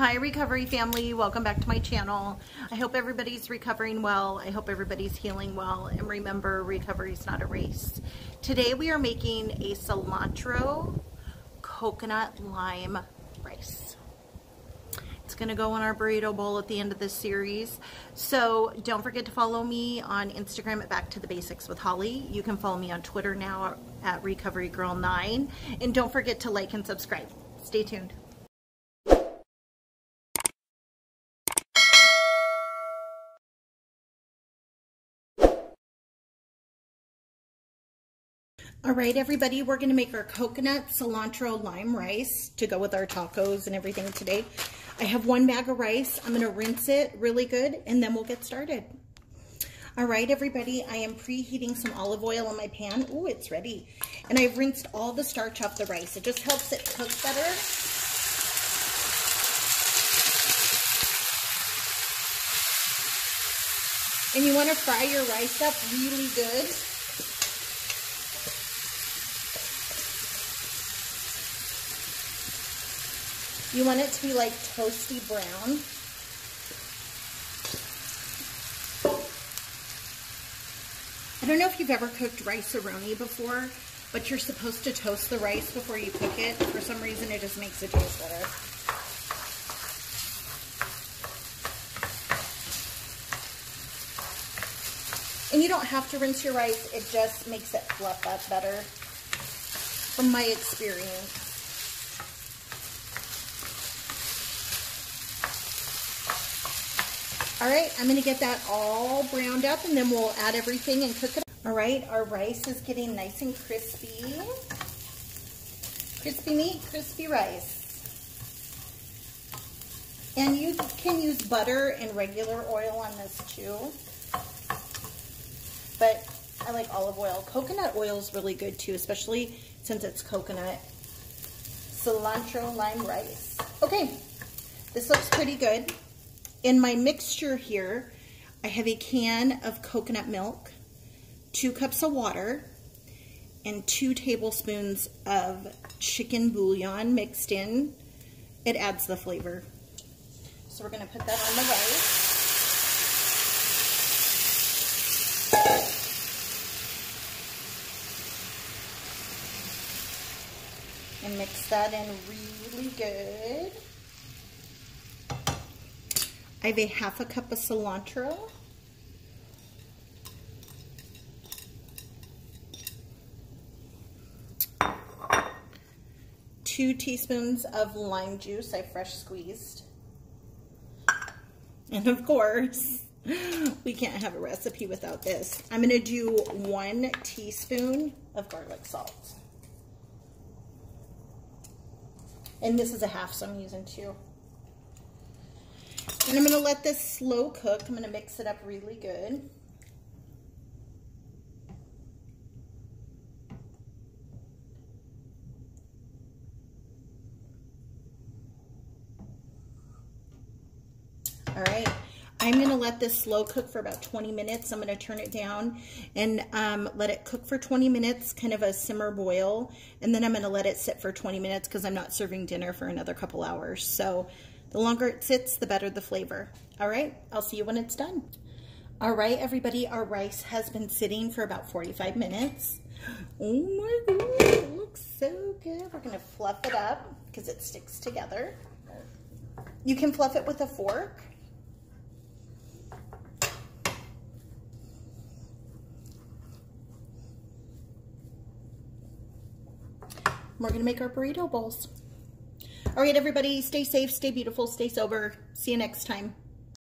Hi recovery family, welcome back to my channel. I hope everybody's recovering well. I hope everybody's healing well. And remember, recovery is not a race. Today we are making a cilantro coconut lime rice. It's gonna go in our burrito bowl at the end of this series. So don't forget to follow me on Instagram at Back to the Basics with Holly. You can follow me on Twitter now at Recovery Girl 9 And don't forget to like and subscribe. Stay tuned. All right, everybody, we're gonna make our coconut cilantro lime rice to go with our tacos and everything today. I have one bag of rice. I'm gonna rinse it really good and then we'll get started. All right, everybody, I am preheating some olive oil in my pan. Oh, it's ready. And I've rinsed all the starch off the rice. It just helps it cook better. And you wanna fry your rice up really good. You want it to be like toasty brown. I don't know if you've ever cooked rice-a-roni before, but you're supposed to toast the rice before you cook it. For some reason, it just makes it taste better. And you don't have to rinse your rice. It just makes it fluff up better from my experience. All right, I'm gonna get that all browned up and then we'll add everything and cook it. All right, our rice is getting nice and crispy. Crispy meat, crispy rice. And you can use butter and regular oil on this too. But I like olive oil. Coconut oil is really good too, especially since it's coconut. Cilantro lime rice. Okay, this looks pretty good. In my mixture here, I have a can of coconut milk, two cups of water, and two tablespoons of chicken bouillon mixed in. It adds the flavor. So we're going to put that on the rice. And mix that in really good. I have a half a cup of cilantro. Two teaspoons of lime juice I fresh squeezed. And of course, we can't have a recipe without this. I'm gonna do one teaspoon of garlic salt. And this is a half, so I'm using two. And I'm going to let this slow cook. I'm going to mix it up really good. All right. I'm going to let this slow cook for about 20 minutes. I'm going to turn it down and um, let it cook for 20 minutes, kind of a simmer boil. And then I'm going to let it sit for 20 minutes because I'm not serving dinner for another couple hours. So the longer it sits, the better the flavor. All right, I'll see you when it's done. All right, everybody, our rice has been sitting for about 45 minutes. Oh my God, it looks so good. We're gonna fluff it up because it sticks together. You can fluff it with a fork. We're gonna make our burrito bowls. All right, everybody, stay safe, stay beautiful, stay sober. See you next time.